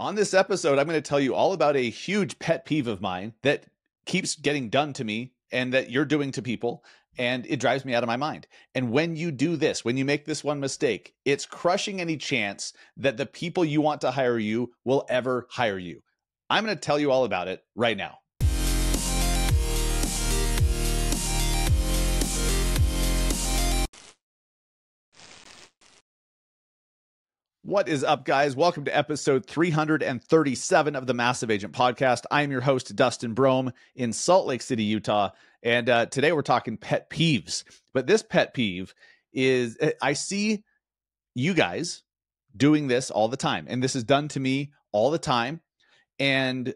On this episode, I'm going to tell you all about a huge pet peeve of mine that keeps getting done to me and that you're doing to people. And it drives me out of my mind. And when you do this, when you make this one mistake, it's crushing any chance that the people you want to hire you will ever hire you. I'm going to tell you all about it right now. What is up, guys? Welcome to episode 337 of the Massive Agent Podcast. I am your host, Dustin Brohm, in Salt Lake City, Utah. And uh, today we're talking pet peeves. But this pet peeve is eh, I see you guys doing this all the time. And this is done to me all the time. And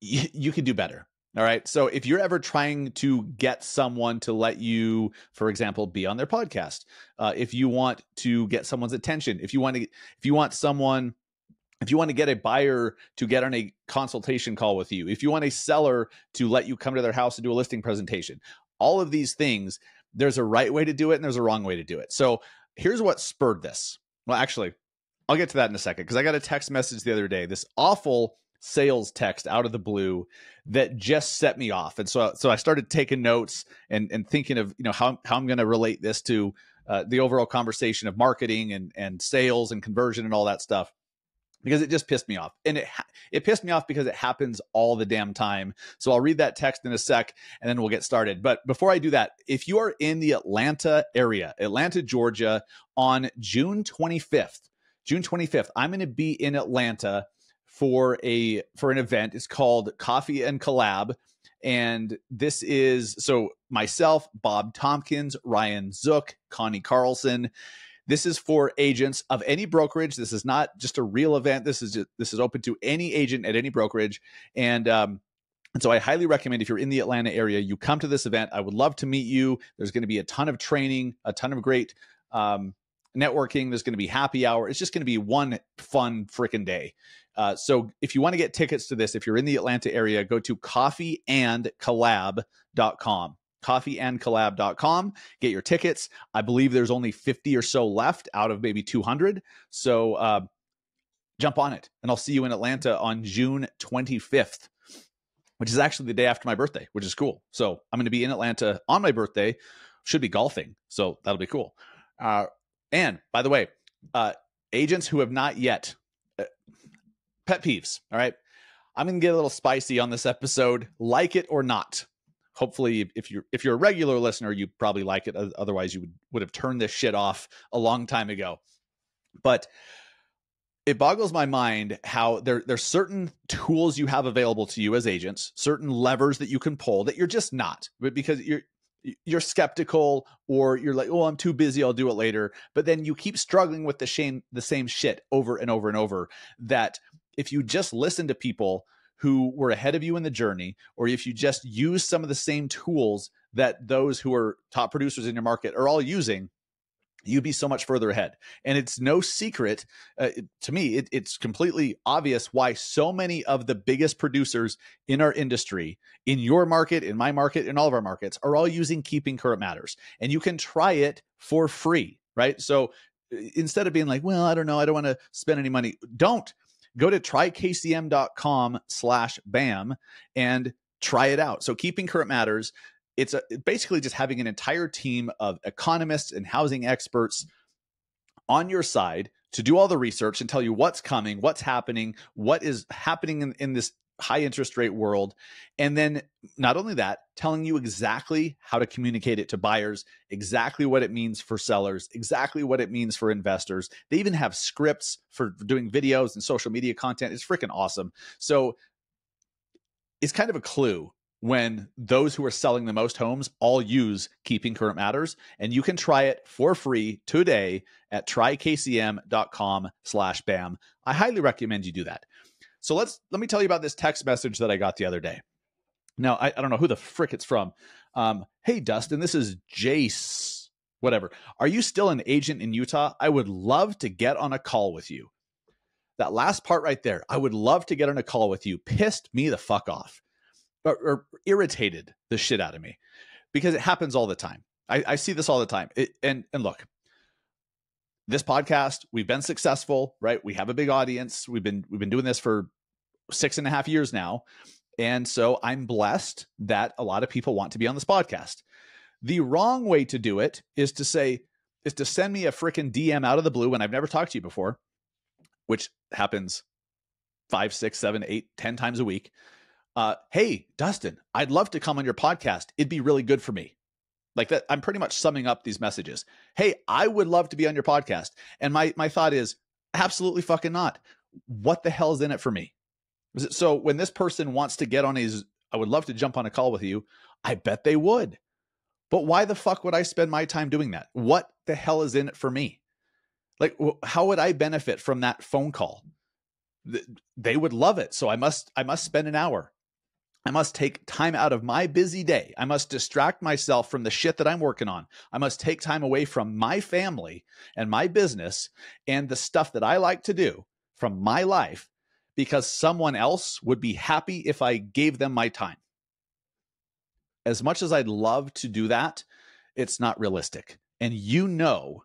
y- you can do better. All right. So if you're ever trying to get someone to let you, for example, be on their podcast, uh, if you want to get someone's attention, if you want to, if you want someone, if you want to get a buyer to get on a consultation call with you, if you want a seller to let you come to their house and do a listing presentation, all of these things, there's a right way to do it and there's a wrong way to do it. So here's what spurred this. Well, actually, I'll get to that in a second because I got a text message the other day. This awful sales text out of the blue that just set me off. And so so I started taking notes and and thinking of, you know, how how I'm going to relate this to uh, the overall conversation of marketing and and sales and conversion and all that stuff because it just pissed me off. And it it pissed me off because it happens all the damn time. So I'll read that text in a sec and then we'll get started. But before I do that, if you are in the Atlanta area, Atlanta, Georgia on June 25th, June 25th, I'm going to be in Atlanta for a for an event. It's called Coffee and Collab. And this is so myself, Bob Tompkins, Ryan Zook, Connie Carlson. This is for agents of any brokerage. This is not just a real event. This is just, this is open to any agent at any brokerage. And um, and so I highly recommend if you're in the Atlanta area, you come to this event. I would love to meet you. There's going to be a ton of training, a ton of great um, networking. There's going to be happy hour. It's just going to be one fun freaking day. Uh, so if you want to get tickets to this, if you're in the Atlanta area, go to coffeeandcollab.com. Coffeeandcollab.com. Get your tickets. I believe there's only 50 or so left out of maybe 200. So uh, jump on it. And I'll see you in Atlanta on June 25th, which is actually the day after my birthday, which is cool. So I'm going to be in Atlanta on my birthday. Should be golfing. So that'll be cool. Uh, and by the way, uh, agents who have not yet pet peeves. All right. I'm going to get a little spicy on this episode, like it or not. Hopefully, if you're if you're a regular listener, you probably like it. Otherwise, you would would have turned this shit off a long time ago. But it boggles my mind how there there's certain tools you have available to you as agents, certain levers that you can pull that you're just not, because you're you're skeptical or you're like, oh, I'm too busy, I'll do it later. But then you keep struggling with the shame, the same shit over and over and over. That if you just listen to people who were ahead of you in the journey, or if you just use some of the same tools that those who are top producers in your market are all using, you'd be so much further ahead. And it's no secret uh, to me, it, it's completely obvious why so many of the biggest producers in our industry, in your market, in my market, in all of our markets, are all using Keeping Current Matters. And you can try it for free, right? So instead of being like, well, I don't know, I don't want to spend any money, don't go to trykcm.com slash bam and try it out. So keeping current matters, it's a, basically just having an entire team of economists and housing experts on your side to do all the research and tell you what's coming, what's happening, what is happening in, in this high interest rate world. And then not only that, telling you exactly how to communicate it to buyers, exactly what it means for sellers, exactly what it means for investors. They even have scripts for doing videos and social media content. It's freaking awesome. So it's kind of a clue when those who are selling the most homes all use keeping current matters and you can try it for free today at trykcm.com slash bam i highly recommend you do that so let's let me tell you about this text message that I got the other day. Now I, I don't know who the frick it's from. Um, hey Dustin, this is Jace. Whatever. Are you still an agent in Utah? I would love to get on a call with you. That last part right there, I would love to get on a call with you. Pissed me the fuck off, or, or irritated the shit out of me, because it happens all the time. I, I see this all the time. It, and and look, this podcast, we've been successful, right? We have a big audience. We've been we've been doing this for six and a half years now. And so I'm blessed that a lot of people want to be on this podcast. The wrong way to do it is to say, is to send me a freaking DM out of the blue when I've never talked to you before, which happens five, six, seven, eight, ten times a week. Uh, hey, Dustin, I'd love to come on your podcast. It'd be really good for me. Like that, I'm pretty much summing up these messages. Hey, I would love to be on your podcast. And my my thought is absolutely fucking not. What the hell is in it for me? So when this person wants to get on his, I would love to jump on a call with you. I bet they would. But why the fuck would I spend my time doing that? What the hell is in it for me? Like, how would I benefit from that phone call? They would love it. So I must, I must spend an hour. I must take time out of my busy day. I must distract myself from the shit that I'm working on. I must take time away from my family and my business and the stuff that I like to do from my life because someone else would be happy if I gave them my time. As much as I'd love to do that, it's not realistic. And you know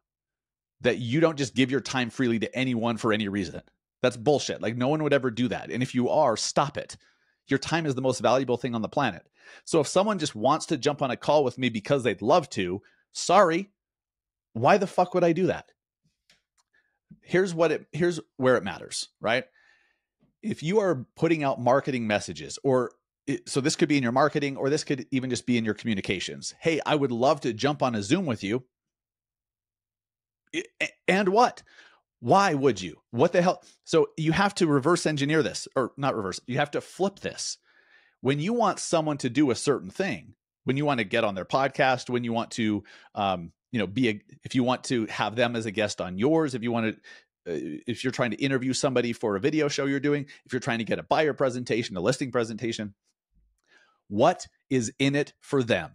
that you don't just give your time freely to anyone for any reason. That's bullshit. Like, no one would ever do that. And if you are, stop it. Your time is the most valuable thing on the planet. So if someone just wants to jump on a call with me because they'd love to, sorry, why the fuck would I do that? Here's what it here's where it matters, right? if you are putting out marketing messages or so this could be in your marketing or this could even just be in your communications. Hey, I would love to jump on a Zoom with you. And what? Why would you? What the hell? So you have to reverse engineer this or not reverse. You have to flip this. When you want someone to do a certain thing, when you want to get on their podcast, when you want to um, you know be a if you want to have them as a guest on yours if you want to uh, if you're trying to interview somebody for a video show you're doing, if you're trying to get a buyer presentation, a listing presentation, what is in it for them?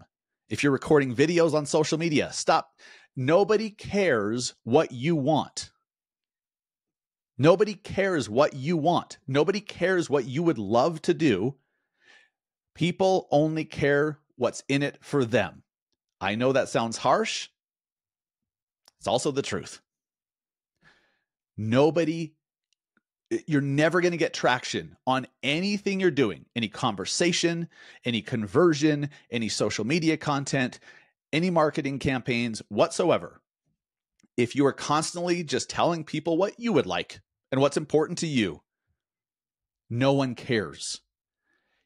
If you're recording videos on social media, stop. Nobody cares what you want. Nobody cares what you want. Nobody cares what you would love to do. People only care what's in it for them. I know that sounds harsh. It's also the truth. Nobody, you're never going to get traction on anything you're doing, any conversation, any conversion, any social media content, any marketing campaigns whatsoever. If you are constantly just telling people what you would like and what's important to you, no one cares.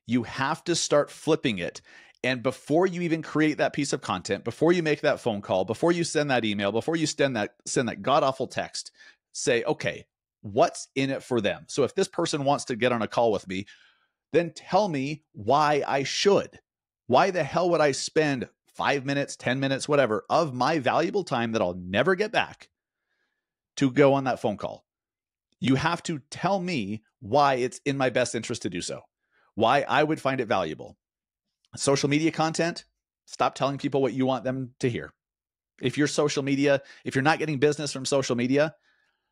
You have to start flipping it. And before you even create that piece of content, before you make that phone call, before you send that email, before you send that send that god awful text, say, okay, what's in it for them? So if this person wants to get on a call with me, then tell me why I should. Why the hell would I spend five minutes, 10 minutes, whatever, of my valuable time that I'll never get back to go on that phone call? You have to tell me why it's in my best interest to do so, why I would find it valuable. Social media content, stop telling people what you want them to hear. If your social media, if you're not getting business from social media,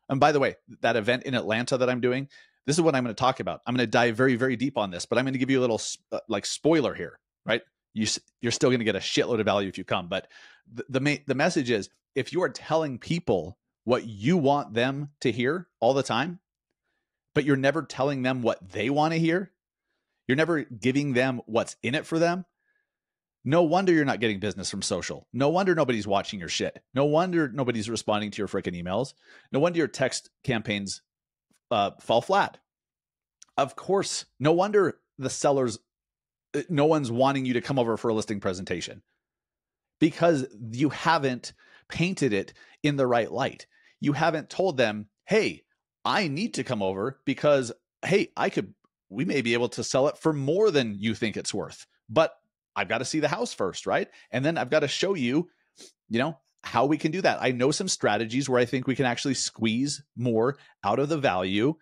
and by the way, that event in Atlanta that I'm doing, this is what I'm going to talk about. I'm going to dive very, very deep on this, but I'm going to give you a little uh, like spoiler here, right? You, you're still going to get a shitload of value if you come, but the the, main, the message is if you are telling people what you want them to hear all the time, but you're never telling them what they want to hear, you're never giving them what's in it for them, no wonder you're not getting business from social. No wonder nobody's watching your shit. No wonder nobody's responding to your freaking emails. No wonder your text campaigns uh, fall flat. Of course, no wonder the sellers, uh, no one's wanting you to come over for a listing presentation because you haven't painted it in the right light. You haven't told them, hey, I need to come over because, hey, I could, we may be able to sell it for more than you think it's worth. But I've got to see the house first, right? And then I've got to show you, you know, how we can do that. I know some strategies where I think we can actually squeeze more out of the value.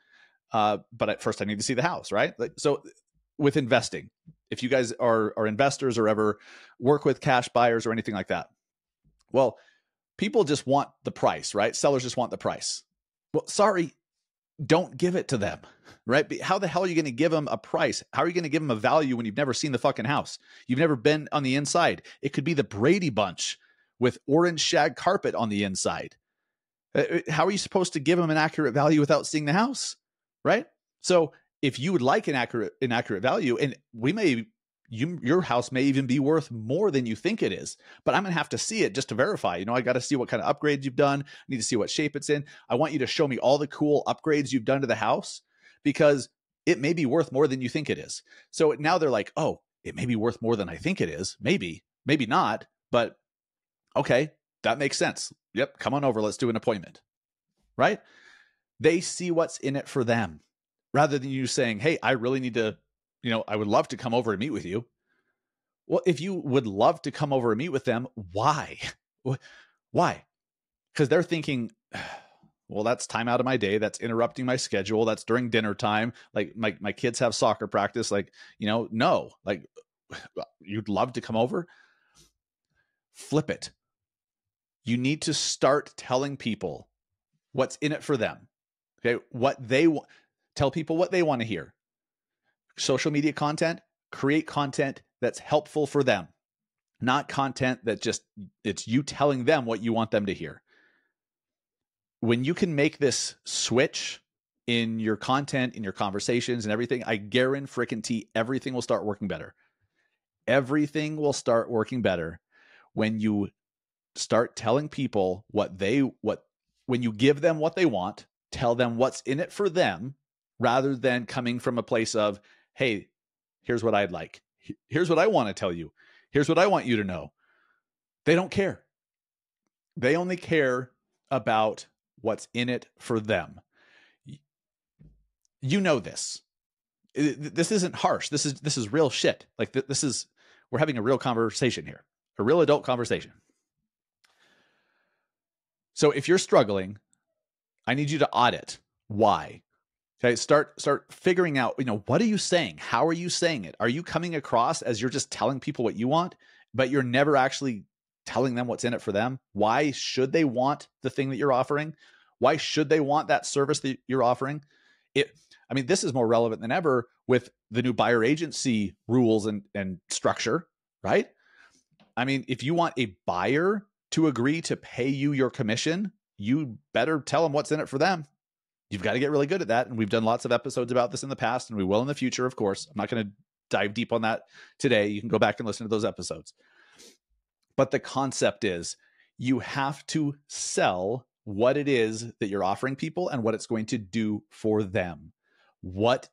Uh, but at first, I need to see the house, right? Like, so, with investing, if you guys are are investors or ever work with cash buyers or anything like that, well, people just want the price, right? Sellers just want the price. Well, sorry, don't give it to them, right? How the hell are you going to give them a price? How are you going to give them a value when you've never seen the fucking house? You've never been on the inside. It could be the Brady Bunch with orange shag carpet on the inside. Uh, uh, how are you supposed to give them an accurate value without seeing the house? Right. So if you would like an accurate, inaccurate value, and we may you, your house may even be worth more than you think it is. But I'm going to have to see it just to verify. You know, I got to see what kind of upgrades you've done. I need to see what shape it's in. I want you to show me all the cool upgrades you've done to the house because it may be worth more than you think it is. So now they're like, oh, it may be worth more than I think it is. Maybe, maybe not. But okay, that makes sense. Yep, come on over. Let's do an appointment. Right? They see what's in it for them rather than you saying, hey, I really need to you know, I would love to come over and meet with you. Well, if you would love to come over and meet with them, why? Why? Because they're thinking, well, that's time out of my day. That's interrupting my schedule. That's during dinner time. Like my, my kids have soccer practice. Like, you know, no, like you'd love to come over. Flip it. You need to start telling people what's in it for them. Okay. What they want. Tell people what they want to hear social media content, create content that's helpful for them, not content that just it's you telling them what you want them to hear. When you can make this switch in your content, in your conversations, and everything, I guarantee freaking everything will start working better. Everything will start working better when you start telling people what they what when you give them what they want, tell them what's in it for them rather than coming from a place of hey, here's what I'd like. Here's what I want to tell you. Here's what I want you to know. They don't care. They only care about what's in it for them. You know this. This isn't harsh. This is this is real shit. Like this is we're having a real conversation here. A real adult conversation. So if you're struggling, I need you to audit why. Okay, start start figuring out, you know, what are you saying? How are you saying it? Are you coming across as you're just telling people what you want, but you're never actually telling them what's in it for them? Why should they want the thing that you're offering? Why should they want that service that you're offering? It I mean, this is more relevant than ever with the new buyer agency rules and and structure, right? I mean, if you want a buyer to agree to pay you your commission, you better tell them what's in it for them you've got to get really good at that. And we've done lots of episodes about this in the past, and we will in the future, of course. I'm not going to dive deep on that today. You can go back and listen to those episodes. But the concept is you have to sell what it is that you're offering people and what it's going to do for them. What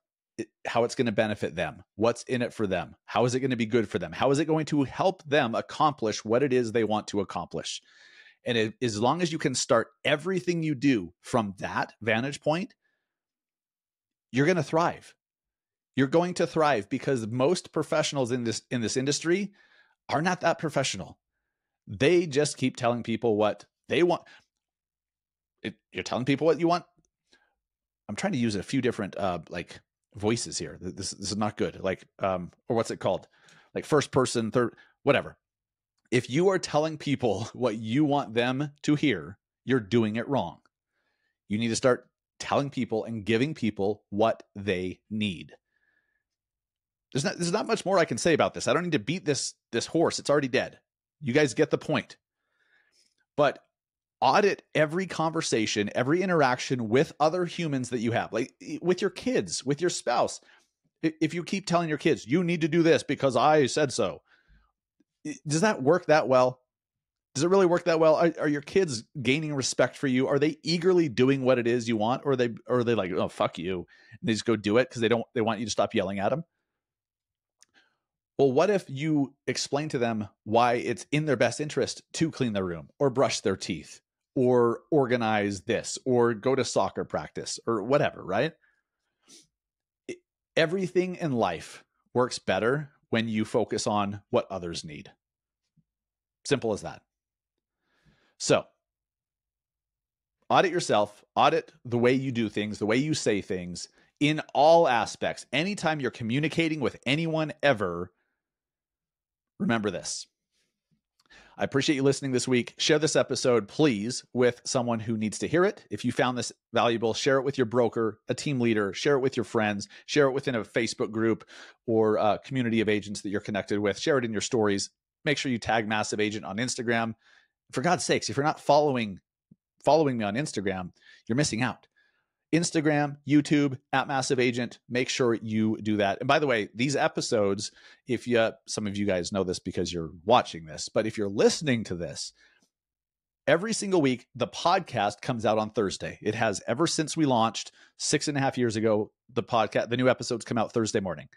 how it's going to benefit them, what's in it for them, how is it going to be good for them, how is it going to help them accomplish what it is they want to accomplish. And it, as long as you can start everything you do from that vantage point, you're going to thrive. You're going to thrive because most professionals in this in this industry are not that professional. They just keep telling people what they want. It, you're telling people what you want. I'm trying to use a few different uh, like voices here. This this is not good. Like um or what's it called? Like first person, third, whatever if you are telling people what you want them to hear, you're doing it wrong. You need to start telling people and giving people what they need. There's not there's not much more I can say about this. I don't need to beat this this horse. It's already dead. You guys get the point. But audit every conversation, every interaction with other humans that you have, like with your kids, with your spouse. If you keep telling your kids, you need to do this because I said so, does that work that well? Does it really work that well? Are, are, your kids gaining respect for you? Are they eagerly doing what it is you want, or are they or are they like, oh fuck you, and they just go do it because they don't they want you to stop yelling at them? Well, what if you explain to them why it's in their best interest to clean their room or brush their teeth or organize this or go to soccer practice or whatever, right? Everything in life works better when you focus on what others need. Simple as that. So, audit yourself, audit the way you do things, the way you say things in all aspects. Anytime you're communicating with anyone ever, remember this I appreciate you listening this week. Share this episode, please, with someone who needs to hear it. If you found this valuable, share it with your broker, a team leader, share it with your friends, share it within a Facebook group or a community of agents that you're connected with. Share it in your stories. Make sure you tag Massive Agent on Instagram. For God's sakes, if you're not following following me on Instagram, you're missing out. Instagram, YouTube, at Massive Agent. Make sure you do that. And by the way, these episodes, if you, some of you guys know this because you're watching this, but if you're listening to this, every single week, the podcast comes out on Thursday. It has ever since we launched six and a half years ago. The podcast, the new episodes come out Thursday morning.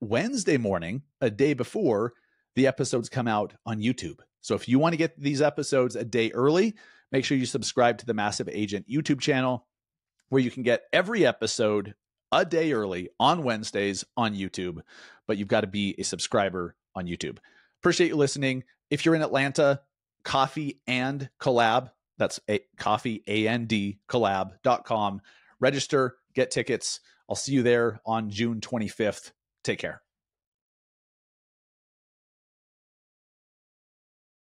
Wednesday morning, a day before, the episodes come out on YouTube. So if you want to get these episodes a day early, make sure you subscribe to the Massive Agent YouTube channel where you can get every episode a day early on Wednesdays on YouTube. But you've got to be a subscriber on YouTube. Appreciate you listening. If you're in Atlanta, coffee and collab, that's a coffee and collab.com. Register, get tickets. I'll see you there on June 25th. Take care.